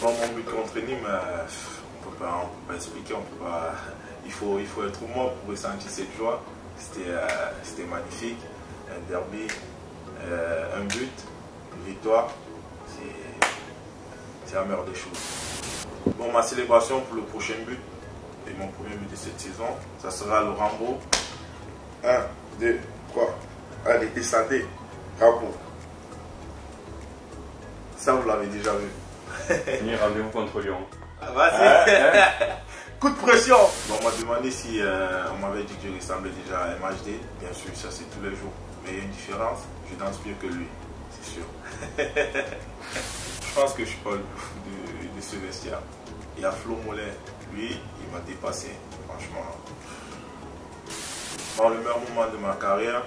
contre Nîmes, on ne peut pas expliquer, on peut pas, il, faut, il faut être mort pour ressentir cette joie. C'était euh, magnifique, un derby, euh, un but, une victoire, c'est la meilleure des choses. Bon, ma célébration pour le prochain but, et mon premier but de cette saison, ça sera le Rambo. 1, 2, 3, allez, descendez, Rambo. Ça, vous l'avez déjà vu. Rendez-vous contre Lyon. Ah, Vas-y. Coup de pression. Bon, on m'a demandé si euh, on m'avait dit que je ressemblais déjà à MHD. Bien sûr, ça c'est tous les jours. Mais il y a une différence. Je danse mieux que lui, c'est sûr. je pense que je suis pas le plus fou de, de ce vestiaire. Il y a Flo Mollet. Lui, il m'a dépassé. Franchement. Bon, le meilleur moment de ma carrière,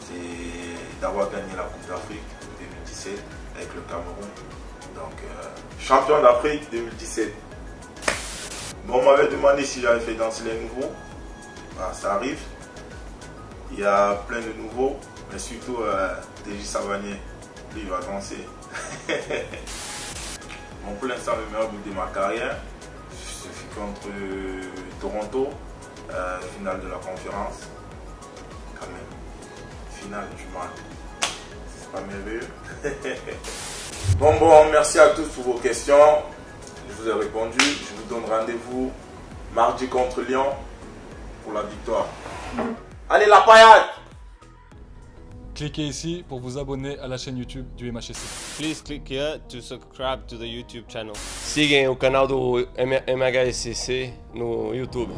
c'est d'avoir gagné la Coupe d'Afrique 2017 le Cameroun. Donc, euh, champion d'Afrique 2017. Bon, on m'avait demandé si j'avais fait danser les nouveaux. Bah, ça arrive. Il y a plein de nouveaux, mais surtout euh, Déji Savanier. Lui, il va danser. Mon plein ça le meilleur but de ma carrière. Ce fut contre euh, Toronto, euh, finale de la conférence. Quand même. Finale du match. C'est pas merveilleux. Bon, bon, merci à tous pour vos questions. Je vous ai répondu. Je vous donne rendez-vous mardi contre Lyon pour la victoire. Allez, la paillade Cliquez ici pour vous abonner à la chaîne YouTube du MHSC. Please click here to subscribe to the YouTube channel. Sigam o canal do MHSC no YouTube.